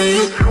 Bye.